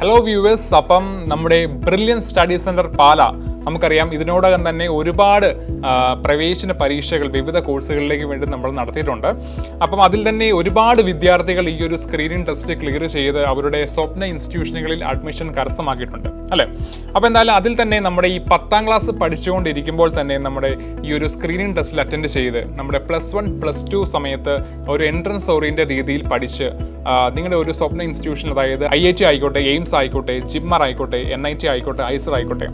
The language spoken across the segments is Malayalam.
ഹലോ വ്യൂവേഴ്സ് അപ്പം നമ്മുടെ ബ്രില്യൻ സ്റ്റഡി സെന്റർ പാല നമുക്കറിയാം ഇതിനോടകം തന്നെ ഒരുപാട് പ്രവേശന പരീക്ഷകൾ വിവിധ കോഴ്സുകളിലേക്ക് വേണ്ടി നമ്മൾ നടത്തിയിട്ടുണ്ട്. അപ്പം അതിൽ തന്നെ ഒരുപാട് വിദ്യാർത്ഥികൾ ഈ ഒരു സ്ക്രീനിങ് ടെസ്റ്റ് ക്ലിയർ ചെയ്ത് അവരുടെ സ്വപ്ന ഇൻസ്റ്റിറ്റ്യൂഷനുകളിൽ അഡ്മിഷൻ കരസ്ഥമാക്കിയിട്ടുണ്ട് അല്ലേ? അപ്പോൾ എന്തായാലും അതിൽ തന്നെ നമ്മുടെ ഈ പത്താം ക്ലാസ് പഠിച്ചുകൊണ്ടിരിക്കുമ്പോൾ തന്നെ നമ്മുടെ ഈ ഒരു സ്ക്രീനിങ് ടെസ്റ്റിൽ അറ്റൻഡ് ചെയ്ത് നമ്മുടെ പ്ലസ് വൺ പ്ലസ് ടു സമയത്ത് ഒരു എൻട്രൻസ് ഓറിയന്റഡ് രീതിയിൽ പഠിച്ച് നിങ്ങളുടെ ഒരു സ്വപ്ന ഇൻസ്റ്റിറ്റ്യൂഷൻ അതായത് ഐ ഐ ടി ആയിക്കോട്ടെ എയിംസ് ആയിക്കോട്ടെ ജിമ്മർ ആയിക്കോട്ടെ എൻ ഐ ടി ആയിക്കോട്ടെ ഐസർ ആയിക്കോട്ടെ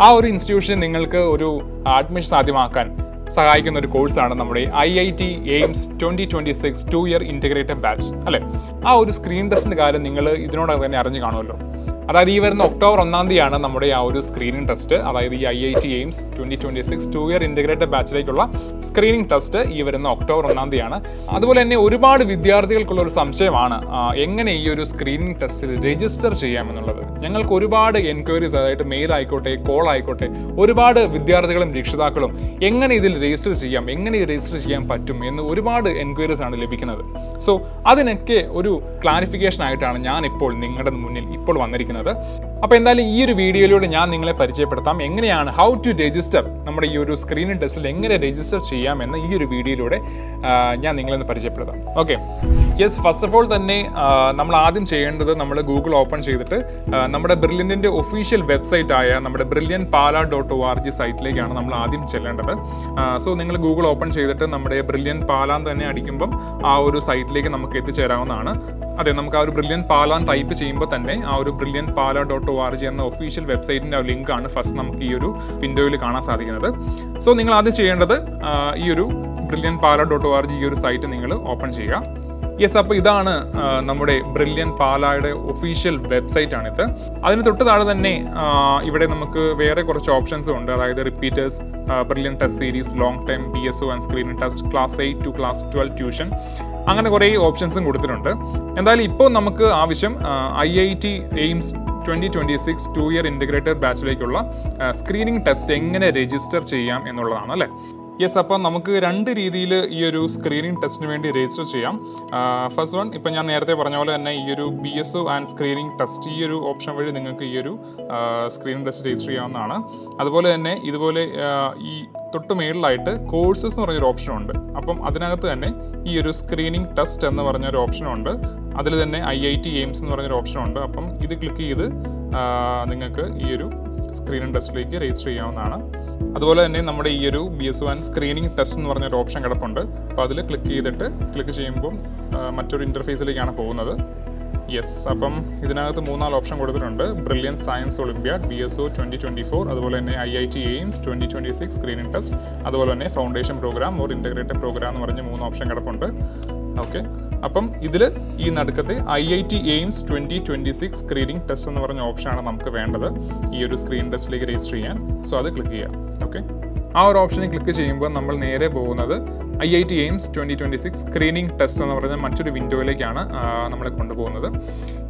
ആ ഒരു ഇൻസ്റ്റിറ്റ്യൂഷൻ നിങ്ങൾക്ക് ഒരു അഡ്മിഷൻ സാധ്യമാക്കാൻ സഹായിക്കുന്ന ഒരു കോഴ്സാണ് നമ്മുടെ I I T AIIMS twenty twenty six two year integrated batch അല്ലേ? ആ ഒരു സ്ക്രീൻ ടെസ്റ്റിന്റെ കാര്യം നിങ്ങൾ ഇതിനോടകം തന്നെ അറിഞ്ഞു കാണുമല്ലോ. അതായത് ഈ വരുന്ന ഒക്ടോബർ ഒന്നാം തീയതിയാണ് നമ്മുടെ ആ ഒരു സ്ക്രീനിങ് ടെസ്റ്റ് അതായത് ഈ I I T AIIMS twenty twenty six two year integrated ബാച്ചിലേക്കുള്ള screening test ഈ വരുന്ന ഒക്ടോബർ ഒന്നാം തീയതിയാണ്. അതുപോലെ തന്നെ ഒരുപാട് വിദ്യാർത്ഥികൾക്കുള്ള ഒരു സംശയമാണ് എങ്ങനെ ഈ ഒരു സ്ക്രീനിങ് ടെസ്റ്റിൽ രജിസ്റ്റർ ചെയ്യാമെന്നുള്ളത്. ഞങ്ങൾക്ക് ഒരുപാട് എൻക്വയറീസ് അതായത് മെയിൽ ആയിക്കോട്ടെ കോൾ ആയിക്കോട്ടെ ഒരുപാട് വിദ്യാർത്ഥികളും രക്ഷിതാക്കളും എങ്ങനെ ഇതിൽ രജിസ്റ്റർ ചെയ്യാം എങ്ങനെ ഇത് രജിസ്റ്റർ ചെയ്യാൻ പറ്റും എന്ന് ഒരുപാട് എൻക്വയറീസ് ആണ് ലഭിക്കുന്നത്. സോ അതിനൊക്കെ ഒരു ക്ലാരിഫിക്കേഷൻ ആയിട്ടാണ് ഞാൻ ഇപ്പോൾ നിങ്ങളുടെ മുന്നിൽ ഇപ്പോൾ വന്നിരിക്കുന്നത്. അപ്പോൾ എന്തായാലും ഈ ഒരു വീഡിയോയിലൂടെ ഞാൻ നിങ്ങളെ പരിചയപ്പെടുത്താം. എങ്ങനെയാണ് ഹൗ ടു രജിസ്റ്റർ നമ്മുടെ ഈ ഒരു സ്ക്രീനിങ് ടെസ്റ്റിൽ എങ്ങനെ രജിസ്റ്റർ ചെയ്യാമെന്ന് ഈ ഒരു വീഡിയോയിലൂടെ ഞാൻ നിങ്ങളെ പരിചയപ്പെടുത്താം. Okay yes first of all തന്നെ നമ്മൾ ആദ്യം ചെയ്യേണ്ടത് നമ്മൾ ഗൂഗിൾ ഓപ്പൺ ചെയ്തിട്ട് നമ്മുടെ ബ്രില്യന്റിന്റെ ഒഫീഷ്യൽ വെബ്സൈറ്റ് ആയ നമ്മുടെ Brilliant Pala dot O R G സൈറ്റിലേക്കാണ് നമ്മൾ ആദ്യം ചെല്ലേണ്ടത്. സോ നിങ്ങൾ ഗൂഗിൾ ഓപ്പൺ ചെയ്തിട്ട് നമ്മുടെ ബ്രില്യൻ പാലാൻ തന്നെ അടിക്കുമ്പം ആ ഒരു സൈറ്റിലേക്ക് നമുക്ക് എത്തിച്ചേരാവുന്നതാണ്. അതെ നമുക്ക് ആ ഒരു ബ്രില്യൻ പാല ടൈപ്പ് ചെയ്യുമ്പോൾ തന്നെ ആ ഒരു Brilliant Pala dot O R G എന്ന ഒഫീഷ്യൽ വെബ്സൈറ്റിന്റെ ആ ലിങ്ക് ആണ് ഫസ്റ്റ് നമുക്ക് ഈ ഒരു വിൻഡോയിൽ കാണാൻ സാധിക്കുന്നത്. സോ നിങ്ങൾ ആദ്യം ചെയ്യേണ്ടത് ഈ ഒരു Brilliant Pala dot O R G ഈ ഒരു സൈറ്റ് നിങ്ങൾ ഓപ്പൺ ചെയ്യുക. യെസ് അപ്പോൾ ഇതാണ് നമ്മുടെ ബ്രില്യൻ പാലായുടെ ഒഫീഷ്യൽ വെബ്സൈറ്റ് ആണിത്. അതിന് തൊട്ട് താഴെ തന്നെ ഇവിടെ നമുക്ക് വേറെ കുറച്ച് ഓപ്ഷൻസ് ഉണ്ട്. അതായത് repeaters Brilliant test series long time B S O and screen test class eight to class twelve tuition അങ്ങനെ കുറേ ഓപ്ഷൻസും കൊടുത്തിട്ടുണ്ട്. എന്തായാലും ഇപ്പോൾ നമുക്ക് ആവശ്യം I I T AIIMS twenty twenty six two year integrated ബാച്ചിലേക്കുള്ള screening test എങ്ങനെ രജിസ്റ്റർ ചെയ്യാം എന്നുള്ളതാണ് അല്ലേ? യെസ് അപ്പോൾ നമുക്ക് രണ്ട് രീതിയിൽ ഈ ഒരു സ്ക്രീനിങ് ടെസ്റ്റിന് വേണ്ടി രജിസ്റ്റർ ചെയ്യാം. ഫസ്റ്റ് വൺ ഇപ്പം ഞാൻ നേരത്തെ പറഞ്ഞ പോലെ തന്നെ ഈ ഒരു B S O and screening test ഈ ഒരു ഓപ്ഷൻ വഴി നിങ്ങൾക്ക് ഈ ഒരു സ്ക്രീനിങ് ടെസ്റ്റ് രജിസ്റ്റർ ചെയ്യാവുന്നതാണ്. അതുപോലെ തന്നെ ഇതുപോലെ ഈ തൊട്ട് മേളിലായിട്ട് കോഴ്സസ് എന്ന് പറഞ്ഞൊരു ഓപ്ഷൻ ഉണ്ട്. അപ്പം അതിനകത്ത് തന്നെ ഈ ഒരു സ്ക്രീനിങ് ടെസ്റ്റ് എന്ന് പറഞ്ഞൊരു ഓപ്ഷനുണ്ട് അതിൽ തന്നെ ഐ ഐ ടി എയിംസ് എന്ന് പറഞ്ഞൊരു ഓപ്ഷനുണ്ട് അപ്പം ഇത് ക്ലിക്ക് ചെയ്ത് നിങ്ങൾക്ക് ഈ ഒരു സ്ക്രീനിങ് ടെസ്റ്റിലേക്ക് രജിസ്റ്റർ ചെയ്യാവുന്നതാണ്. അതുപോലെ തന്നെ നമ്മുടെ ഈ ഒരു B S one screening test എന്ന് പറഞ്ഞൊരു ഓപ്ഷൻ കിടപ്പുണ്ട്. അപ്പോൾ അതിൽ ക്ലിക്ക് ചെയ്തിട്ട് ക്ലിക്ക് ചെയ്യുമ്പം മറ്റൊരു ഇന്റർഫേസിലേക്കാണ് പോകുന്നത്. യെസ് അപ്പം ഇതിനകത്ത് മൂന്നാൽ ഓപ്ഷൻ കൊടുത്തിട്ടുണ്ട്. Brilliant science olympiad B S O twenty twenty four അതുപോലെ തന്നെ I I T AIIMS twenty twenty six screening test അതുപോലെ തന്നെ foundation program or integrated program എന്ന് പറഞ്ഞ് മൂന്ന് ഓപ്ഷൻ കിടപ്പുണ്ട്. ഓക്കെ. അപ്പം ഇതിൽ ഈ നടുക്കത്തെ I I T AIIMS twenty twenty six screening test എന്ന് പറഞ്ഞ ഓപ്ഷനാണ് നമുക്ക് വേണ്ടത്. ഈ ഒരു സ്ക്രീൻ ടെസ്റ്റിലേക്ക് രജിസ്റ്റർ ചെയ്യാൻ. സോ അത് ക്ലിക്ക് ചെയ്യാം. ഓക്കെ. ആ ഒരു ഓപ്ഷനിൽ ക്ലിക്ക് ചെയ്യുമ്പോൾ നമ്മൾ നേരെ പോകുന്നത് I I T AIIMS twenty twenty six screening test എന്ന് പറഞ്ഞ മറ്റൊരു വിൻഡോയിലേക്കാണ് നമ്മളെ കൊണ്ടുപോകുന്നത്.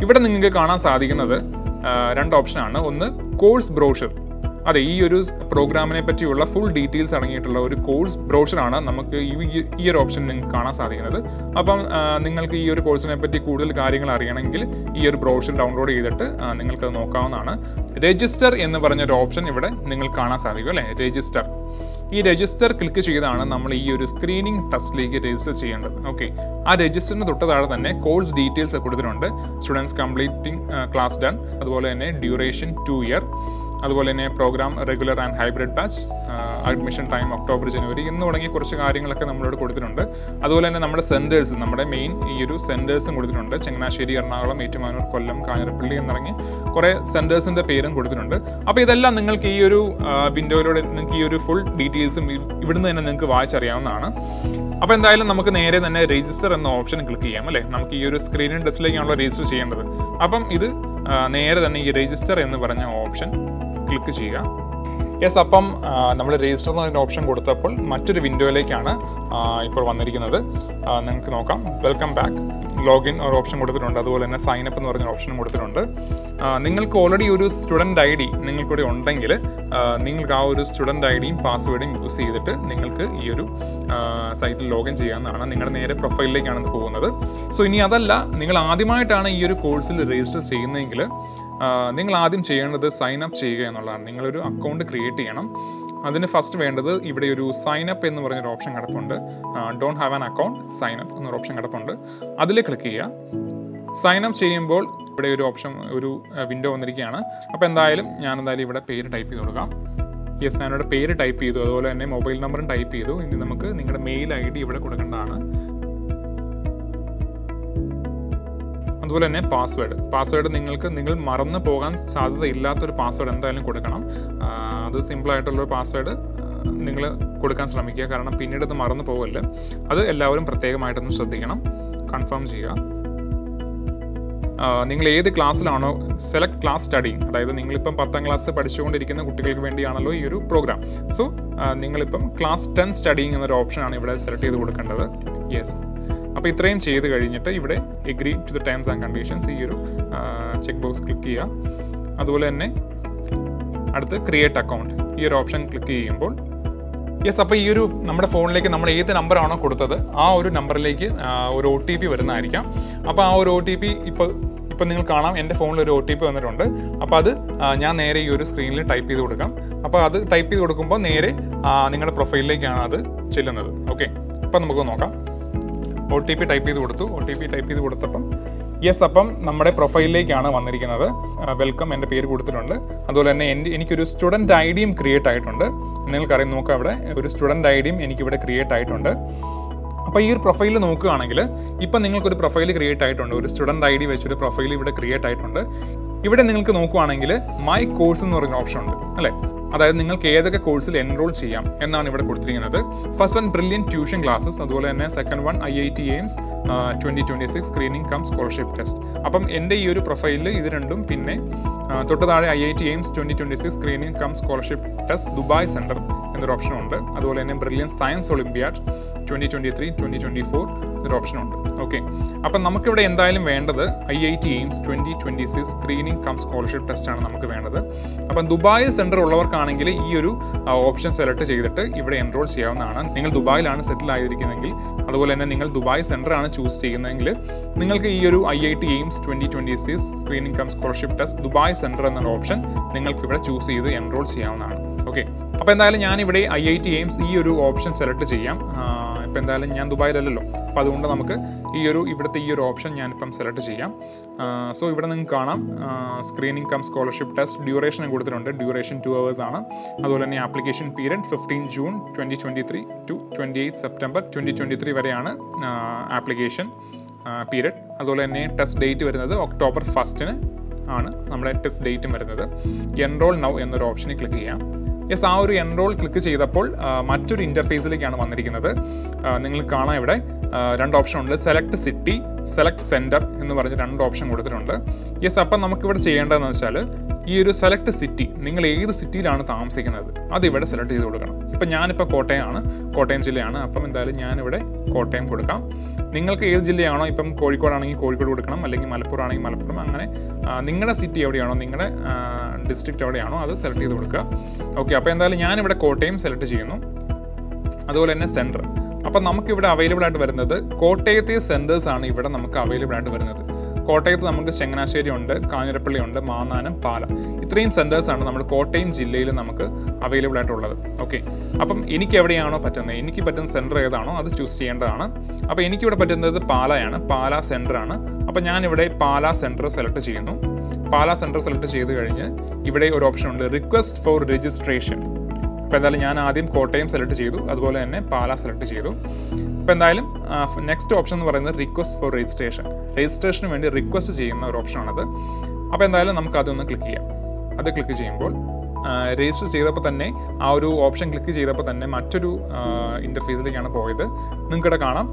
ഇവിടെ നിങ്ങൾക്ക് കാണാൻ സാധിക്കുന്നത് രണ്ട് ഓപ്ഷനാണ് ഒന്ന് കോഴ്സ് ബ്രോഷർ അതെ ഈ ഒരു പ്രോഗ്രാമിനെ പറ്റിയുള്ള ഫുൾ ഡീറ്റെയിൽസ് അടങ്ങിയിട്ടുള്ള ഒരു കോഴ്സ് ബ്രോഷറാണ് നമുക്ക് ഈ ഒരു ഓപ്ഷൻ നിങ്ങൾക്ക് കാണാൻ സാധിക്കുന്നത്. അപ്പം നിങ്ങൾക്ക് ഈ ഒരു കോഴ്സിനെ പറ്റി കൂടുതൽ കാര്യങ്ങൾ അറിയണമെങ്കിൽ ഈ ഒരു ബ്രോഷർ ഡൗൺലോഡ് ചെയ്തിട്ട് നിങ്ങൾക്ക് നോക്കാവുന്നതാണ്. രജിസ്റ്റർ എന്ന് പറഞ്ഞൊരു ഓപ്ഷൻ ഇവിടെ നിങ്ങൾക്ക് കാണാൻ സാധിക്കും അല്ലേ? രജിസ്റ്റർ ഈ രജിസ്റ്റർ ക്ലിക്ക് ചെയ്താണ് നമ്മൾ ഈ ഒരു സ്ക്രീനിങ് ടെസ്റ്റിലേക്ക് രജിസ്റ്റർ ചെയ്യേണ്ടത്. ഓക്കെ ആ രജിസ്റ്ററിന് തൊട്ട് താഴെ തന്നെ കോഴ്സ് ഡീറ്റെയിൽസ് കൊടുത്തിട്ടുണ്ട്. സ്റ്റുഡൻസ് കംപ്ലീറ്റിംഗ് ക്ലാസ് ഡൺ അതുപോലെ തന്നെ ഡ്യൂറേഷൻ ടു ഇയർ അതുപോലെ തന്നെ program regular and hybrid batch admission time October January എന്ന് തുടങ്ങിയ കുറച്ച് കാര്യങ്ങളൊക്കെ നമ്മളോട് കൊടുത്തിട്ടുണ്ട്. അതുപോലെ തന്നെ നമ്മുടെ സെന്റേഴ്സ് നമ്മുടെ മെയിൻ ഈ ഒരു സെന്റേഴ്സും കൊടുത്തിട്ടുണ്ട്. ചങ്ങനാശ്ശേരി എറണാകുളം ഏറ്റുമാനൂർ കൊല്ലം കാഞ്ഞിരപ്പള്ളി എന്നിറങ്ങി കുറേ സെന്റേഴ്സിന്റെ പേരും കൊടുത്തിട്ടുണ്ട്. അപ്പോൾ ഇതെല്ലാം നിങ്ങൾക്ക് ഈ ഒരു വിൻഡോയിലൂടെ നിങ്ങൾക്ക് ഈ ഒരു ഫുൾ ഡീറ്റെയിൽസും ഇവിടുന്ന് തന്നെ നിങ്ങൾക്ക് വായിച്ചറിയാവുന്നതാണ്. അപ്പോൾ എന്തായാലും നമുക്ക് നേരെ തന്നെ രജിസ്റ്റർ എന്ന ഓപ്ഷൻ ക്ലിക്ക് ചെയ്യാം അല്ലേ? നമുക്ക് ഈ ഒരു സ്ക്രീനിന്റെ ടെസ്റ്റിലേക്കാണല്ലോ രജിസ്റ്റർ ചെയ്യേണ്ടത്. അപ്പം ഇത് നേരെ തന്നെ ഈ രജിസ്റ്റർ എന്ന് പറഞ്ഞ ഓപ്ഷൻ ക്ലിക്ക് ചെയ്യുക. യെസ് അപ്പം നമ്മൾ രജിസ്റ്റർ എന്ന് പറഞ്ഞ ഓപ്ഷൻ കൊടുത്തപ്പോൾ മറ്റൊരു വിൻഡോയിലേക്കാണ് ഇപ്പോൾ വന്നിരിക്കുന്നത്. നിങ്ങൾക്ക് നോക്കാം. വെൽക്കം ബാക്ക് ലോഗിൻ ഒരു ഓപ്ഷൻ കൊടുത്തിട്ടുണ്ട്. അതുപോലെ തന്നെ സൈൻ അപ്പ് എന്ന് പറഞ്ഞ ഓപ്ഷനും കൊടുത്തിട്ടുണ്ട്. നിങ്ങൾക്ക് ഓൾറെഡി ഒരു സ്റ്റുഡന്റ് ഐ ഡി നിങ്ങൾക്കൂടെ ഉണ്ടെങ്കിൽ നിങ്ങൾക്ക് ആ ഒരു സ്റ്റുഡന്റ് ഐ ഡിയും പാസ്വേഡും യൂസ് ചെയ്തിട്ട് നിങ്ങൾക്ക് ഈ ഒരു സൈറ്റിൽ ലോഗിൻ ചെയ്യാവുന്നതാണ്. നിങ്ങളുടെ നേരെ പ്രൊഫൈലിലേക്കാണ് പോകുന്നത്. സോ ഇനി അതല്ല നിങ്ങൾ ആദ്യമായിട്ടാണ് ഈ ഒരു കോഴ്സിൽ രജിസ്റ്റർ ചെയ്യുന്നതെങ്കിൽ നിങ്ങൾ ആദ്യം ചെയ്യേണ്ടത് സൈൻ അപ്പ് ചെയ്യുക എന്നുള്ളതാണ്. നിങ്ങളൊരു അക്കൗണ്ട് ക്രിയേറ്റ് ചെയ്യണം. അതിന് ഫസ്റ്റ് വേണ്ടത് ഇവിടെ ഒരു സൈൻ അപ്പ് എന്ന് പറഞ്ഞൊരു ഓപ്ഷൻ കിടപ്പുണ്ട്. Don't have an account sign up എന്നൊരു ഓപ്ഷൻ കിടപ്പുണ്ട്. അതിൽ ക്ലിക്ക് ചെയ്യുക. സൈൻ അപ്പ് ചെയ്യുമ്പോൾ ഇവിടെ ഒരു ഓപ്ഷൻ ഒരു വിൻഡോ വന്നിരിക്കുകയാണ്. അപ്പോൾ എന്തായാലും ഞാൻ എന്തായാലും ഇവിടെ പേര് ടൈപ്പ് ചെയ്ത് കൊടുക്കാം. യെസ് ഞാനിവിടെ പേര് ടൈപ്പ് ചെയ്തു. അതുപോലെ തന്നെ മൊബൈൽ നമ്പറും ടൈപ്പ് ചെയ്തു. ഇനി നമുക്ക് നിങ്ങളുടെ മെയിൽ ഐ ഡി ഇവിടെ കൊടുക്കേണ്ടതാണ്. അതുപോലെ തന്നെ പാസ്വേഡ് പാസ്വേഡ് നിങ്ങൾക്ക് നിങ്ങൾ മറന്നു പോകാൻ സാധ്യത ഇല്ലാത്തൊരു പാസ്വേഡ് എന്തായാലും കൊടുക്കണം. അത് സിമ്പിളായിട്ടുള്ളൊരു പാസ്വേഡ് നിങ്ങൾ കൊടുക്കാൻ ശ്രമിക്കുക. കാരണം പിന്നീട് അത് മറന്നു പോകല്ല അത് എല്ലാവരും പ്രത്യേകമായിട്ടൊന്ന് ശ്രദ്ധിക്കണം. കൺഫേം ചെയ്യുക. നിങ്ങൾ ഏത് ക്ലാസ്സിലാണോ സെലക്ട് ക്ലാസ് സ്റ്റഡിങ് അതായത് നിങ്ങളിപ്പം പത്താം ക്ലാസ് പഠിച്ചുകൊണ്ടിരിക്കുന്ന കുട്ടികൾക്ക് വേണ്ടിയാണല്ലോ ഈ ഒരു പ്രോഗ്രാം സോ നിങ്ങളിപ്പം ക്ലാസ് ടെൻ സ്റ്റഡിങ് എന്നൊരു ഓപ്ഷനാണ് ഇവിടെ സെലക്ട് ചെയ്ത് കൊടുക്കേണ്ടത്. യെസ് അപ്പോൾ ഇത്രയും ചെയ്ത് കഴിഞ്ഞിട്ട് ഇവിടെ agree to the terms and conditions ഈ ഒരു ചെക്ക് ബോക്സ് ക്ലിക്ക് ചെയ്യുക അതുപോലെ തന്നെ അടുത്ത് ക്രിയേറ്റ് അക്കൗണ്ട് ഈ ഒരു ഓപ്ഷൻ ക്ലിക്ക് ചെയ്യുമ്പോൾ യെസ് അപ്പോൾ ഈ ഒരു നമ്മുടെ ഫോണിലേക്ക് നമ്മൾ ഏത് നമ്പറാണോ കൊടുത്തത് ആ ഒരു നമ്പറിലേക്ക് ഒരു ഒ ടി പി വരുന്നതായിരിക്കാം. അപ്പോൾ ആ ഒരു ഒ ടി പി ഇപ്പോൾ ഇപ്പം നിങ്ങൾ കാണാം എന്റെ ഫോണിൽ ഒരു ഒ ടി പി വന്നിട്ടുണ്ട്. അപ്പോൾ അത് ഞാൻ നേരെ ഈ ഒരു സ്ക്രീനിൽ ടൈപ്പ് ചെയ്ത് കൊടുക്കാം. അപ്പോൾ അത് ടൈപ്പ് ചെയ്ത് കൊടുക്കുമ്പോൾ നേരെ നിങ്ങളുടെ പ്രൊഫൈലിലേക്കാണ് അത് ചെല്ലുന്നത്. ഓക്കെ അപ്പം നമുക്ക് നോക്കാം. ഒ ടി പി ടൈപ്പ് ചെയ്ത് കൊടുത്തു. ഒ ടി പി ടൈപ്പ് ചെയ്ത് കൊടുത്തപ്പം യെസ് അപ്പം നമ്മുടെ പ്രൊഫൈലിലേക്കാണ് വന്നിരിക്കുന്നത്. വെൽക്കം എന്റെ പേര് കൊടുത്തിട്ടുണ്ട്. അതുപോലെ തന്നെ എന്റെ എനിക്കൊരു സ്റ്റുഡന്റ് ഐ ഡിയും ക്രിയേറ്റ് ആയിട്ടുണ്ട്. നിങ്ങൾക്കറിയാം നോക്കാം ഇവിടെ ഒരു സ്റ്റുഡന്റ് ഐ ഡിയും എനിക്കിവിടെ ക്രിയേറ്റ് ആയിട്ടുണ്ട്. അപ്പോൾ ഈ ഒരു പ്രൊഫൈൽ നോക്കുകയാണെങ്കിൽ ഇപ്പം നിങ്ങൾക്കൊരു പ്രൊഫൈൽ ക്രിയേറ്റ് ആയിട്ടുണ്ട്. ഒരു സ്റ്റുഡന്റ് ഐ ഡി വെച്ചൊരു പ്രൊഫൈൽ ഇവിടെ ക്രിയേറ്റ് ആയിട്ടുണ്ട്. ഇവിടെ നിങ്ങൾക്ക് നോക്കുവാണെങ്കിൽ മൈ കോഴ്സ് എന്ന് പറയുന്ന ഓപ്ഷൻ ഉണ്ട് അല്ലേ? അതായത് നിങ്ങൾക്ക് ഏതൊക്കെ കോഴ്സിൽ എൻറോൾ ചെയ്യാം എന്നാണ് ഇവിടെ കൊടുത്തിരിക്കുന്നത്. First one Brilliant tuition classes അതുപോലെ തന്നെ second one I I T AIIMS twenty twenty six screening cum scholarship test അപ്പം എന്റെ ഈ ഒരു പ്രൊഫൈലിൽ ഇത് രണ്ടും പിന്നെ തൊട്ട് താഴെ I I T AIIMS twenty twenty six screening cum scholarship test Dubai centre എന്നൊരു ഓപ്ഷൻ ഉണ്ട്. അതുപോലെ തന്നെ Brilliant science olympiad twenty twenty three twenty twenty four എന്നൊരു ഓപ്ഷൻ ഉണ്ട്. ഓക്കെ അപ്പം നമുക്കിവിടെ എന്തായാലും വേണ്ടത് I I T AIIMS twenty twenty six screening cum scholarship ടെസ്റ്റാണ് നമുക്ക് വേണ്ടത്. അപ്പം ദുബായ് സെന്റർ ഉള്ളവർക്കാണെങ്കിൽ ഈ ഒരു ഓപ്ഷൻ സെലക്ട് ചെയ്തിട്ട് ഇവിടെ എൻറോൾ ചെയ്യാവുന്നതാണ്. നിങ്ങൾ ദുബായിലാണ് സെറ്റിൽ ആയിരിക്കുന്നതെങ്കിൽ അതുപോലെ തന്നെ നിങ്ങൾ ദുബായ് സെന്റർ ആണ് ചൂസ് ചെയ്യുന്നതെങ്കിൽ നിങ്ങൾക്ക് ഈ ഒരു I I T AIIMS twenty twenty six screening cum scholarship test Dubai centre എന്നൊരു ഓപ്ഷൻ നിങ്ങൾക്ക് ഇവിടെ ചൂസ് ചെയ്ത് എൻറോൾ ചെയ്യാവുന്നതാണ്. ഓക്കെ അപ്പോൾ എന്തായാലും ഞാനിവിടെ ഐ ഐ ടി എയിംസ് ഈ ഒരു ഓപ്ഷൻ സെലക്ട് ചെയ്യാം. ഇപ്പം എന്തായാലും ഞാൻ ദുബായിലല്ലല്ലോ. അപ്പോൾ അതുകൊണ്ട് നമുക്ക് ഈ ഒരു ഇവിടുത്തെ ഈ ഒരു ഓപ്ഷൻ ഞാനിപ്പം സെലക്ട് ചെയ്യാം. സോ ഇവിടെ നിങ്ങൾക്ക് കാണാം. Screening cum scholarship test duration കൊടുത്തിട്ടുണ്ട്. ഡ്യൂറേഷൻ ടു അവേഴ്സ് ആണ്. അതുപോലെ തന്നെ application period fifteen June twenty twenty three to twenty eight September twenty twenty three വരെയാണ് ആപ്ലിക്കേഷൻ പീരിയഡ് അതുപോലെ തന്നെ ടെസ്റ്റ് ഡേറ്റ് വരുന്നത് ഒക്ടോബർ ഫസ്റ്റിന് ആണ്. നമ്മുടെ ടെസ്റ്റ് ഡേറ്റും വരുന്നത്. എൻറോൾ നൗ എന്നൊരു ഓപ്ഷനിൽ ക്ലിക്ക് ചെയ്യാം. യെസ് ആ ഒരു എൻറോൾ ക്ലിക്ക് ചെയ്തപ്പോൾ മറ്റൊരു ഇന്റർഫേസിലേക്കാണ് വന്നിരിക്കുന്നത്. നിങ്ങൾ കാണാം ഇവിടെ. രണ്ട് ഓപ്ഷൻ ഉണ്ട്. സെലക്ട് സിറ്റി സെലക്ട് സെന്റർ എന്ന് പറഞ്ഞ് രണ്ട് ഓപ്ഷൻ കൊടുത്തിട്ടുണ്ട്. യെസ് അപ്പം നമുക്കിവിടെ ചെയ്യേണ്ടതെന്ന് വെച്ചാൽ ഈ ഒരു സെലക്ട് സിറ്റി നിങ്ങൾ ഏത് സിറ്റിയിലാണ് താമസിക്കുന്നത് അതിവിടെ സെലക്ട് ചെയ്ത് കൊടുക്കണം. ഇപ്പം ഞാനിപ്പോൾ കോട്ടയമാണ് കോട്ടയം ജില്ലയാണ്. അപ്പം എന്തായാലും ഞാനിവിടെ കോട്ടയം കൊടുക്കാം. നിങ്ങൾക്ക് ഏത് ജില്ലയാണോ ഇപ്പം കോഴിക്കോടാണെങ്കിൽ കോഴിക്കോട് കൊടുക്കണം അല്ലെങ്കിൽ മലപ്പുറം ആണെങ്കിൽ മലപ്പുറം അങ്ങനെ നിങ്ങളുടെ സിറ്റി എവിടെയാണോ നിങ്ങളുടെ ഡിസ്ട്രിക്റ്റ് എവിടെയാണോ അത് സെലക്ട് ചെയ്ത് കൊടുക്കുക. ഓക്കെ അപ്പോൾ എന്തായാലും ഞാനിവിടെ കോട്ടയം സെലക്ട് ചെയ്യുന്നു. അതുപോലെ തന്നെ സെന്റർ അപ്പം നമുക്കിവിടെ അവൈലബിൾ ആയിട്ട് വരുന്നത് കോട്ടയത്തെ സെന്റേഴ്സ് ആണ് ഇവിടെ നമുക്ക് അവൈലബിൾ ആയിട്ട് വരുന്നത്. കോട്ടയത്ത് നമുക്ക് ചങ്ങനാശ്ശേരി ഉണ്ട് കാഞ്ഞിരപ്പള്ളി ഉണ്ട് മാന്നാനം പാല. ഇത്രയും സെന്റേഴ്സാണ് ആണ് നമ്മൾ കോട്ടയം ജില്ലയിൽ നമുക്ക് അവൈലബിൾ ആയിട്ടുള്ളത്. ഓക്കെ അപ്പം എനിക്ക് എവിടെയാണോ പറ്റുന്നത്? എനിക്ക് പറ്റുന്ന സെന്റർ ഏതാണോ അത് ചൂസ് ചെയ്യേണ്ടതാണ്. അപ്പോൾ എനിക്കിവിടെ പറ്റുന്നത് പാലയാണ്. പാല സെന്റർ ആണ്. അപ്പോൾ ഞാനിവിടെ പാല സെന്റർ സെലക്ട് ചെയ്യുന്നു. പാല സെന്റർ സെലക്ട് ചെയ്ത് കഴിഞ്ഞ് ഇവിടെ ഒരു ഓപ്ഷൻ ഉണ്ട്. റിക്വസ്റ്റ് ഫോർ രജിസ്ട്രേഷൻ അപ്പോൾ എന്തായാലും ഞാൻ ആദ്യം കോട്ടയം സെലക്ട് ചെയ്തു. അതുപോലെ തന്നെ പാല സെലക്ട് ചെയ്തു. അപ്പോൾ എന്തായാലും നെക്സ്റ്റ് ഓപ്ഷൻ എന്ന് പറയുന്നത് റിക്വസ്റ്റ് ഫോർ രജിസ്ട്രേഷൻ രജിസ്ട്രേഷന് വേണ്ടി റിക്വസ്റ്റ് ചെയ്യുന്ന ഒരു ഓപ്ഷനാണത്. അപ്പോൾ എന്തായാലും നമുക്ക് അതൊന്ന് ക്ലിക്ക് ചെയ്യാം. അത് ക്ലിക്ക് ചെയ്യുമ്പോൾ രജിസ്റ്റർ ചെയ്തപ്പോൾ തന്നെ ആ ഒരു ഓപ്ഷൻ ക്ലിക്ക് ചെയ്തപ്പോൾ തന്നെ മറ്റൊരു ഇന്റർഫേസിലേക്കാണ് പോയത്. നിങ്ങൾക്കിവിടെ കാണാം.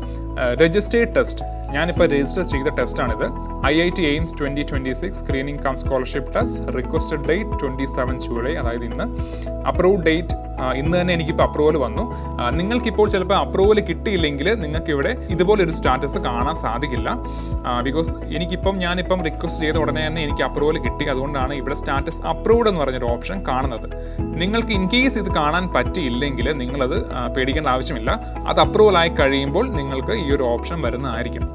രജിസ്റ്റേഡ് ടെസ്റ്റ് ഞാനിപ്പോൾ രജിസ്റ്റർ ചെയ്ത ടെസ്റ്റാണിത് I I T AIIMS twenty twenty six screening cum scholarship test requested date twenty seven July അതായത് ഇന്ന്. അപ്രൂവ് ഡേറ്റ് ഇന്ന് തന്നെ എനിക്കിപ്പോൾ അപ്രൂവൽ വന്നു. നിങ്ങൾക്കിപ്പോൾ ചിലപ്പോൾ അപ്രൂവൽ കിട്ടിയില്ലെങ്കിൽ നിങ്ങൾക്ക് ഇവിടെ ഇതുപോലെ ഒരു സ്റ്റാറ്റസ് കാണാൻ സാധിക്കില്ല. ബിക്കോസ് എനിക്കിപ്പം ഞാനിപ്പം റിക്വസ്റ്റ് ചെയ്ത ഉടനെ തന്നെ എനിക്ക് അപ്രൂവൽ കിട്ടി. അതുകൊണ്ടാണ് ഇവിടെ സ്റ്റാറ്റസ് അപ്രൂവ്ഡ് എന്ന് പറഞ്ഞൊരു ഓപ്ഷൻ കാണുന്നത്. നിങ്ങൾക്ക് ഇൻ കേസ് ഇത് കാണാൻ പറ്റിയില്ലെങ്കിൽ നിങ്ങളത് പേടിക്കേണ്ട ആവശ്യമില്ല. അത് അപ്രൂവൽ ആയി കഴിയുമ്പോൾ നിങ്ങൾക്ക് ഈ ഒരു ഓപ്ഷൻ വരുന്നതായിരിക്കും.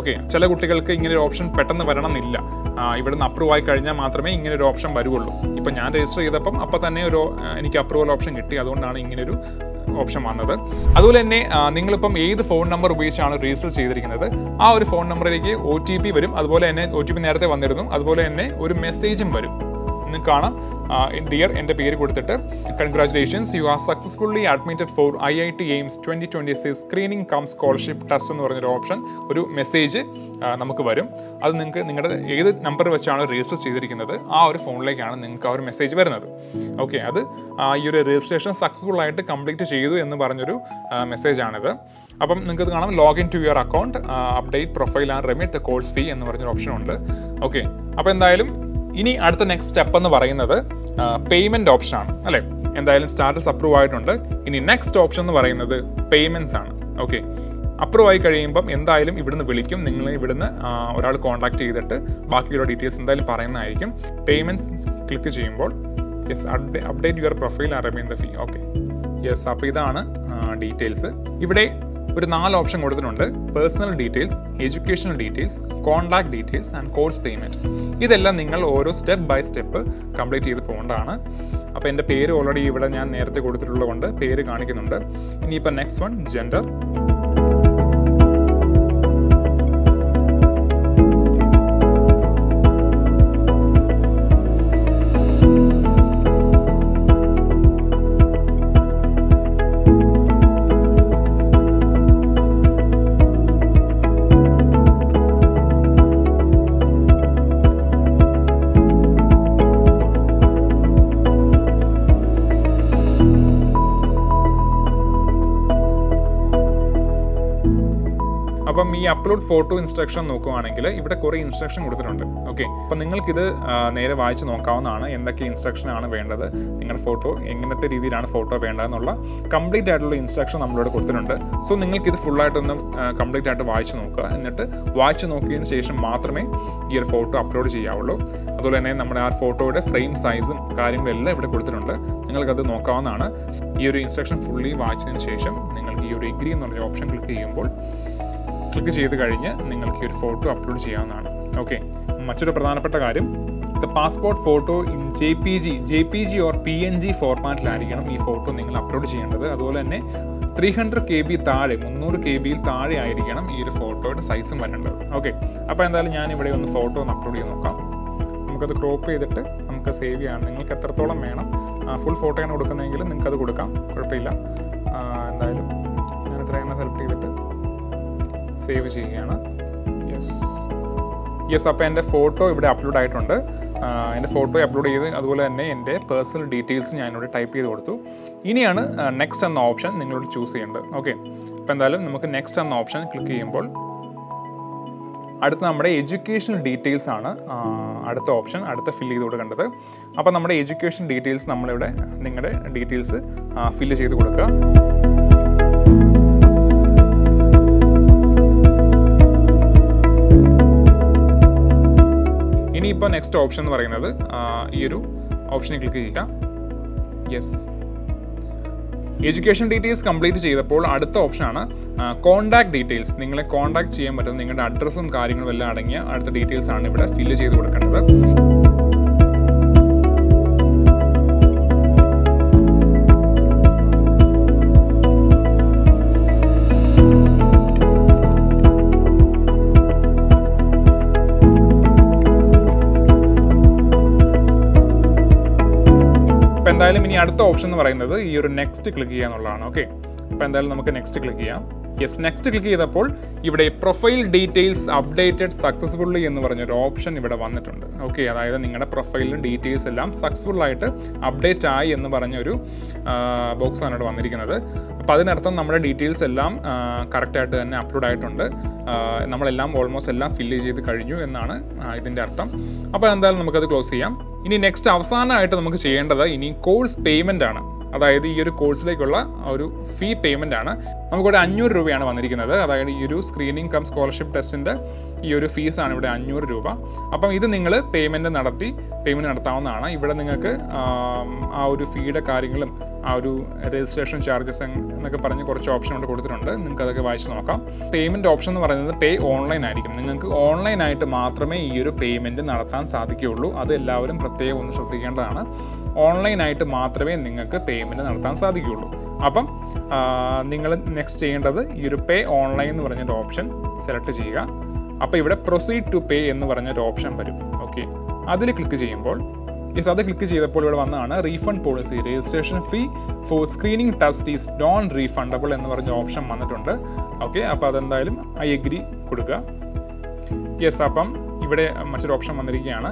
ഓക്കെ ചില കുട്ടികൾക്ക് ഇങ്ങനെ ഒരു ഓപ്ഷൻ പെട്ടെന്ന് വരണം എന്നില്ല ആ, ഇവിടുന്ന് അപ്രൂവ് ആയി കഴിഞ്ഞാൽ മാത്രമേ ഇങ്ങനെ ഒരു ഓപ്ഷൻ വരുള്ളൂ ഇപ്പം ഞാൻ രജിസ്റ്റർ ചെയ്തപ്പം അപ്പം തന്നെ ഒരു എനിക്ക് അപ്രൂവൽ ഓപ്ഷൻ കിട്ടി. അതുകൊണ്ടാണ് ഇങ്ങനൊരു ഓപ്ഷൻ വന്നത്. അതുപോലെ തന്നെ നിങ്ങളിപ്പം ഏത് ഫോൺ നമ്പർ ഉപയോഗിച്ചാണ് രജിസ്റ്റർ ചെയ്തിരിക്കുന്നത്? ആ ഒരു ഫോൺ നമ്പറിലേക്ക് ഒ ടി പി വരും. അതുപോലെ തന്നെ ഒ ടി പി നേരത്തെ വന്നിരുന്നു. അതുപോലെ തന്നെ ഒരു മെസ്സേജും വരും. നിങ്ങൾക്ക് കാണാം. ഡിയർ എന്റെ പേര് കൊടുത്തിട്ട് congratulations you are successfully admitted for I I T AIIMS twenty twenty six screening cum scholarship test എന്ന് പറഞ്ഞൊരു ഓപ്ഷൻ ഒരു മെസ്സേജ് നമുക്ക് വരും. അത് നിങ്ങൾക്ക് നിങ്ങളുടെ ഏത് നമ്പർ വെച്ചാണ് രജിസ്റ്റർ ചെയ്തിരിക്കുന്നത് ആ ഒരു ഫോണിലേക്കാണ് നിങ്ങൾക്ക് ആ ഒരു മെസ്സേജ് വരുന്നത്. ഓക്കെ അത് ഈ ഒരു രജിസ്ട്രേഷൻ സക്സസ്ഫുൾ ആയിട്ട് കംപ്ലീറ്റ് ചെയ്തു എന്ന് പറഞ്ഞൊരു മെസ്സേജാണിത് അപ്പം നിങ്ങൾക്ക് കാണാം login to your account update profile and remit the course fee എന്ന് പറഞ്ഞൊരു ഓപ്ഷൻ ഉണ്ട്. ഓക്കെ അപ്പോൾ എന്തായാലും ഇനി അടുത്ത നെക്സ്റ്റ് സ്റ്റെപ്പ് എന്ന് പറയുന്നത് പേയ്മെന്റ് ഓപ്ഷനാണ് അല്ലേ? എന്തായാലും സ്റ്റാറ്റസ് അപ്രൂവ് ആയിട്ടുണ്ട്. ഇനി നെക്സ്റ്റ് ഓപ്ഷൻ എന്ന് പറയുന്നത് പേയ്മെന്റ്സ് ആണ്. ഓക്കെ അപ്രൂവ് ആയി കഴിയുമ്പം എന്തായാലും ഇവിടുന്ന് വിളിക്കും. നിങ്ങൾ ഇവിടുന്ന് ഒരാൾ കോൺടാക്ട് ചെയ്തിട്ട് ബാക്കിയുള്ള ഡീറ്റെയിൽസ് എന്തായാലും പറയുന്നതായിരിക്കും. പേയ്മെന്റ്സ് ക്ലിക്ക് ചെയ്യുമ്പോൾ യെസ് അപ്ഡേറ്റ് യുവർ പ്രൊഫൈൽ അറബിൻ ദ ഫീ ഓക്കെ യെസ് അപ്പോൾ ഇതാണ് ഡീറ്റെയിൽസ് ഇവിടെ ഒരു നാല് ഓപ്ഷൻ കൊടുത്തിട്ടുണ്ട്. Personal details educational details contact details and course payment ഇതെല്ലാം നിങ്ങൾ ഓരോ സ്റ്റെപ്പ് ബൈ സ്റ്റെപ്പ് കംപ്ലീറ്റ് ചെയ്ത് പോകേണ്ടതാണ്. അപ്പോൾ എന്റെ പേര് ഓൾറെഡി ഇവിടെ ഞാൻ നേരത്തെ കൊടുത്തിട്ടുള്ളത് കൊണ്ട് പേര് കാണിക്കുന്നുണ്ട്. ഇനിയിപ്പോൾ നെക്സ്റ്റ് വൺ ജെൻഡർ അപ്പം ഈ അപ്ലോഡ് ഫോട്ടോ ഇൻസ്ട്രക്ഷൻ നോക്കുവാണെങ്കിൽ ഇവിടെ കുറേ ഇൻസ്ട്രക്ഷൻ കൊടുത്തിട്ടുണ്ട്. ഓക്കെ അപ്പം നിങ്ങൾക്കിത് നേരെ വായിച്ച് നോക്കാവുന്നതാണ് എന്തൊക്കെ ഇൻസ്ട്രക്ഷൻ ആണ് വേണ്ടത്. നിങ്ങളുടെ ഫോട്ടോ എങ്ങനത്തെ രീതിയിലാണ് ഫോട്ടോ വേണ്ടതെന്നുള്ള കംപ്ലീറ്റ് ആയിട്ടുള്ള ഇൻസ്ട്രക്ഷൻ നമ്മളിവിടെ കൊടുത്തിട്ടുണ്ട്. സോ നിങ്ങൾക്കിത് ഫുള്ളായിട്ടൊന്ന് കംപ്ലീറ്റ് ആയിട്ട് വായിച്ച് നോക്കുക. എന്നിട്ട് വായിച്ച് നോക്കിയതിന് ശേഷം മാത്രമേ ഈ ഒരു ഫോട്ടോ അപ്ലോഡ് ചെയ്യാവുള്ളൂ. അതുപോലെ തന്നെ നമ്മുടെ ആ ഫോട്ടോയുടെ ഫ്രെയിം സൈസും കാര്യങ്ങളും എല്ലാം ഇവിടെ കൊടുത്തിട്ടുണ്ട്. നിങ്ങൾക്കത് നോക്കാവുന്നതാണ്. ഈ ഒരു ഇൻസ്ട്രക്ഷൻ ഫുള്ളി വായിച്ചതിന് ശേഷം നിങ്ങൾക്ക് ഈ ഒരു എഗ്രി എന്ന് പറഞ്ഞ ഓപ്ഷൻ ക്ലിക്ക് ചെയ്യുമ്പോൾ ക്ലിക്ക് ചെയ്ത് കഴിഞ്ഞ് നിങ്ങൾക്ക് ഈ ഒരു ഫോട്ടോ അപ്ലോഡ് ചെയ്യാവുന്നതാണ്. ഓക്കെ മറ്റൊരു പ്രധാനപ്പെട്ട കാര്യം the passport photo in J P G J P G or P N G ഫോർമാറ്റിലായിരിക്കണം ഈ ഫോട്ടോ നിങ്ങൾ അപ്ലോഡ് ചെയ്യേണ്ടത്. അതുപോലെ തന്നെ ത്രീ ഹൺഡ്രഡ് കെ ബി താഴെ മുന്നൂറ് കെ ബിയിൽ താഴെ ആയിരിക്കണം ഈ ഒരു ഫോട്ടോയുടെ സൈസും വരേണ്ടത്. ഓക്കെ അപ്പോൾ എന്തായാലും ഞാൻ ഇവിടെ ഒന്ന് ഫോട്ടോ ഒന്ന് അപ്ലോഡ് ചെയ്ത് നോക്കാം. നമുക്കത് ക്രോപ്പ് ചെയ്തിട്ട് നമുക്ക് സേവ് ചെയ്യാം. നിങ്ങൾക്ക് എത്രത്തോളം വേണം? ഫുൾ ഫോട്ടോയാണ് കൊടുക്കുന്നതെങ്കിൽ നിങ്ങൾക്കത് കൊടുക്കാം. കുഴപ്പമില്ല. എന്തായാലും ഞാൻ ഇത്രയും സെലക്ട് ചെയ്തിട്ട് സേവ് ചെയ്യുകയാണ്. യെസ് യെസ് അപ്പോൾ എന്റെ ഫോട്ടോ ഇവിടെ അപ്ലോഡ് ആയിട്ടുണ്ട്. എന്റെ ഫോട്ടോ അപ്ലോഡ് ചെയ്ത് അതുപോലെ തന്നെ എന്റെ പേഴ്സണൽ ഡീറ്റെയിൽസ് ഞാനിവിടെ ടൈപ്പ് ചെയ്ത് കൊടുത്തു. ഇനിയാണ് നെക്സ്റ്റ് എന്ന ഓപ്ഷൻ നിങ്ങളോട് ചൂസ് ചെയ്യേണ്ടത്. ഓക്കെ അപ്പോൾ എന്തായാലും നമുക്ക് നെക്സ്റ്റ് എന്ന ഓപ്ഷൻ ക്ലിക്ക് ചെയ്യുമ്പോൾ അടുത്ത നമ്മുടെ എഡ്യൂക്കേഷൻ ഡീറ്റെയിൽസ് ആണ് അടുത്ത ഓപ്ഷൻ അടുത്ത ഫില്ല് ചെയ്ത് കൊടുക്കേണ്ടത്. അപ്പോൾ നമ്മുടെ എഡ്യൂക്കേഷൻ ഡീറ്റെയിൽസ് നമ്മളിവിടെ നിങ്ങളുടെ ഡീറ്റെയിൽസ് ഫില്ല് ചെയ്ത് കൊടുക്കുക. ഇനിയിപ്പോൾ നെക്സ്റ്റ് ഓപ്ഷൻ എന്ന് പറയുന്നത് ഈ ഒരു ഓപ്ഷനിൽ ക്ലിക്ക് ചെയ്യുക. യെസ് എഡ്യൂക്കേഷൻ ഡീറ്റെയിൽസ് കംപ്ലീറ്റ് ചെയ്തപ്പോൾ അടുത്ത ഓപ്ഷനാണ് കോൺടാക്ട് ഡീറ്റെയിൽസ് നിങ്ങളെ കോൺടാക്ട് ചെയ്യാൻ പറ്റുന്ന നിങ്ങളുടെ അഡ്രസ്സും കാര്യങ്ങളും എല്ലാം അടങ്ങിയ അടുത്ത ഡീറ്റെയിൽസ് ആണ് ഇവിടെ ഫില്ല് ചെയ്ത് കൊടുക്കേണ്ടത്. എന്തായാലും ഇനി അടുത്ത ഓപ്ഷൻ എന്ന് പറയുന്നത് ഈ ഒരു നെക്സ്റ്റ് ക്ലിക്ക് ചെയ്യുക എന്നുള്ളതാണ് ഓക്കെ അപ്പോൾ എന്തായാലും നമുക്ക് നെക്സ്റ്റ് ക്ലിക്ക് ചെയ്യാം. യെസ് നെക്സ്റ്റ് ക്ലിക്ക് ചെയ്തപ്പോൾ ഇവിടെ പ്രൊഫൈൽ ഡീറ്റെയിൽസ് അപ്ഡേറ്റഡ് സക്സസ്ഫുള്ളി എന്ന് പറഞ്ഞൊരു ഓപ്ഷൻ ഇവിടെ വന്നിട്ടുണ്ട്. ഓക്കെ അതായത് നിങ്ങളുടെ പ്രൊഫൈലിന്റെ ഡീറ്റെയിൽസ് എല്ലാം സക്സസ്ഫുൾ ആയിട്ട് അപ്ഡേറ്റ് ആയി എന്ന് പറഞ്ഞൊരു ബോക്സാണ് ഇവിടെ വന്നിരിക്കുന്നത്. അപ്പോൾ അതിനർത്ഥം നമ്മുടെ ഡീറ്റെയിൽസ് എല്ലാം കറക്റ്റായിട്ട് തന്നെ അപ്ലോഡ് ആയിട്ടുണ്ട്. നമ്മളെല്ലാം ഓൾമോസ്റ്റ് എല്ലാം ഫില്ല് ചെയ്ത് കഴിഞ്ഞു എന്നാണ് ഇതിന്റെ അർത്ഥം. അപ്പോൾ എന്തായാലും നമുക്കത് ക്ലോസ് ചെയ്യാം. ഇനി നെക്സ്റ്റ് അവസാനമായിട്ട് നമുക്ക് ചെയ്യേണ്ടത് ഇനി കോഴ്സ് പേയ്മെന്റ് ആണ്. അതായത് ഈ ഒരു കോഴ്സിലേക്കുള്ള ഒരു ഫീ പേയ്മെന്റ് ആണ്. നമുക്കിവിടെ അഞ്ഞൂറ് രൂപയാണ് വന്നിരിക്കുന്നത്. അതായത് ഈ ഒരു സ്ക്രീനിങ് കം സ്കോളർഷിപ്പ് ടെസ്റ്റിന്റെ ഈ ഒരു ഫീസാണ് ഇവിടെ അഞ്ഞൂറ് രൂപ. അപ്പം ഇത് നിങ്ങൾ പേയ്മെന്റ് നടത്തി പേയ്മെന്റ് നടത്താവുന്നതാണ്. ഇവിടെ നിങ്ങൾക്ക് ആ ഒരു ഫീയുടെ കാര്യങ്ങളും ആ ഒരു രജിസ്ട്രേഷൻ ചാർജസ് എന്നൊക്കെ പറഞ്ഞ് കുറച്ച് ഓപ്ഷൻ കൊണ്ട് കൊടുത്തിട്ടുണ്ട്. നിങ്ങൾക്ക് അതൊക്കെ വായിച്ച് നോക്കാം. പേയ്മെന്റ് ഓപ്ഷൻ എന്ന് പറയുന്നത് പേ ഓൺലൈൻ ആയിരിക്കും. നിങ്ങൾക്ക് ഓൺലൈനായിട്ട് മാത്രമേ ഈ ഒരു പേയ്മെന്റ് നടത്താൻ സാധിക്കുകയുള്ളൂ. അത് എല്ലാവരും പ്രത്യേകം ഒന്ന് ശ്രദ്ധിക്കേണ്ടതാണ്. ഓൺലൈനായിട്ട് മാത്രമേ നിങ്ങൾക്ക് പേയ്മെന്റ് നടത്താൻ സാധിക്കുകയുള്ളൂ. അപ്പം നിങ്ങൾ നെക്സ്റ്റ് ചെയ്യേണ്ടത് ഈ ഒരു പേ ഓൺലൈൻ എന്ന് പറഞ്ഞൊരു ഓപ്ഷൻ സെലക്ട് ചെയ്യുക. അപ്പോൾ ഇവിടെ പ്രൊസീഡ് ടു പേ എന്ന് പറഞ്ഞൊരു ഓപ്ഷൻ വരും. ഓക്കെ അതിൽ ക്ലിക്ക് ചെയ്യുമ്പോൾ യെസ് അത് ക്ലിക്ക് ചെയ്തപ്പോൾ ഇവിടെ വന്നതാണ് refund policy registration fee for screening test is non refundable എന്ന് പറഞ്ഞ ഓപ്ഷൻ വന്നിട്ടുണ്ട്. ഓക്കെ അപ്പോൾ അതെന്തായാലും ഐ എഗ്രി കൊടുക്കുക. യെസ് അപ്പം ഇവിടെ മറ്റൊരു ഓപ്ഷൻ വന്നിരിക്കുകയാണ്.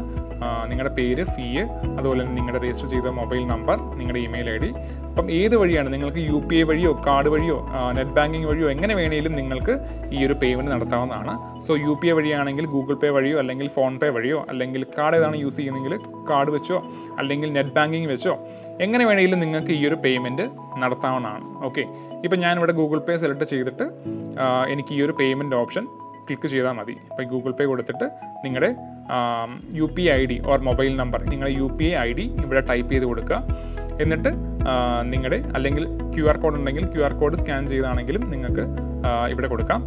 നിങ്ങളുടെ പേര് ഫീ അതുപോലെ തന്നെ നിങ്ങളുടെ രജിസ്റ്റർ ചെയ്ത മൊബൈൽ നമ്പർ നിങ്ങളുടെ ഇമെയിൽ ഐ ഡി അപ്പം ഏത് വഴിയാണ്? നിങ്ങൾക്ക് യു പി ഐ വഴിയോ കാർഡ് വഴിയോ നെറ്റ് ബാങ്കിങ് വഴിയോ എങ്ങനെ വേണമെങ്കിലും നിങ്ങൾക്ക് ഈ ഒരു പേയ്മെന്റ് നടത്താവുന്നതാണ്. സോ യു പി ഐ വഴിയാണെങ്കിൽ ഗൂഗിൾ പേ വഴിയോ അല്ലെങ്കിൽ ഫോൺ പേ വഴിയോ അല്ലെങ്കിൽ കാർഡ് ഏതാണ് യൂസ് ചെയ്യുന്നതെങ്കിൽ കാർഡ് വെച്ചോ അല്ലെങ്കിൽ നെറ്റ് ബാങ്കിങ് വെച്ചോ എങ്ങനെ വേണമെങ്കിലും നിങ്ങൾക്ക് ഈ ഒരു പേയ്മെന്റ് നടത്താവുന്നതാണ്. ഓക്കെ ഇപ്പം ഞാനിവിടെ ഗൂഗിൾ പേ സെലക്ട് ചെയ്തിട്ട് എനിക്ക് ഈ ഒരു പേയ്മെന്റ് ഓപ്ഷൻ ക്ലിക്ക് ചെയ്താൽ മതി. ഇപ്പോൾ ഗൂഗിൾ പേ കൊടുത്തിട്ട് നിങ്ങളുടെ U P I D or mobile number നിങ്ങളുടെ U P I I D ഇവിടെ ടൈപ്പ് ചെയ്ത് കൊടുക്കുക എന്നിട്ട് നിങ്ങളുടെ അല്ലെങ്കിൽ ക്യു ആർ കോഡ് ഉണ്ടെങ്കിൽ ക്യു ആർ കോഡ് സ്കാൻ ചെയ്താണെങ്കിലും നിങ്ങൾക്ക് ഇവിടെ കൊടുക്കാം.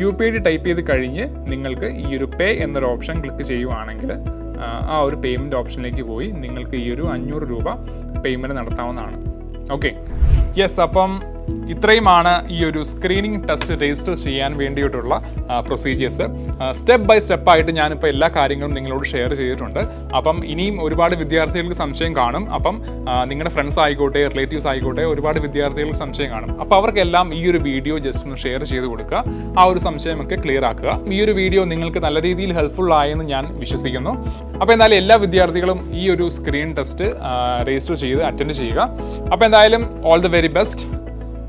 U P I D type ചെയ്ത് കഴിഞ്ഞ് നിങ്ങൾക്ക് ഈ ഒരു പേ എന്നൊരു ഓപ്ഷൻ ക്ലിക്ക് ചെയ്യുവാണെങ്കിൽ ആ, ഒരു പേയ്മെന്റ് ഓപ്ഷനിലേക്ക് പോയി നിങ്ങൾക്ക് ഈ ഒരു അഞ്ഞൂറ് രൂപ പേയ്മെന്റ് നടത്താവുന്നതാണ്. ഓക്കെ യെസ് അപ്പം ഇത്രയുമാണ് ഈ ഒരു സ്ക്രീനിങ് ടെസ്റ്റ് രജിസ്റ്റർ ചെയ്യാൻ വേണ്ടിയിട്ടുള്ള പ്രൊസീജിയേഴ്സ് സ്റ്റെപ്പ് ബൈ സ്റ്റെപ്പ് ആയിട്ട് ഞാനിപ്പോൾ എല്ലാ കാര്യങ്ങളും നിങ്ങളോട് ഷെയർ ചെയ്തിട്ടുണ്ട്. അപ്പം ഇനിയും ഒരുപാട് വിദ്യാർത്ഥികൾക്ക് സംശയം കാണും. അപ്പം നിങ്ങളുടെ ഫ്രണ്ട്സ് ആയിക്കോട്ടെ റിലേറ്റീവ്സ് ആയിക്കോട്ടെ ഒരുപാട് വിദ്യാർത്ഥികൾക്ക് സംശയം കാണും. അപ്പോൾ അവർക്കെല്ലാം ഈ ഒരു വീഡിയോ ജസ്റ്റ് ഒന്ന് ഷെയർ ചെയ്ത് കൊടുക്കുക. ആ ഒരു സംശയമൊക്കെ ക്ലിയർ ആക്കുക. ഈ ഒരു വീഡിയോ നിങ്ങൾക്ക് നല്ല രീതിയിൽ ഹെൽപ്ഫുൾ ആയെന്ന് ഞാൻ വിശ്വസിക്കുന്നു. അപ്പോൾ എന്തായാലും എല്ലാ വിദ്യാർത്ഥികളും ഈ ഒരു സ്ക്രീൻ ടെസ്റ്റ് രജിസ്റ്റർ ചെയ്ത് അറ്റൻഡ് ചെയ്യുക. അപ്പോൾ എന്തായാലും all the very best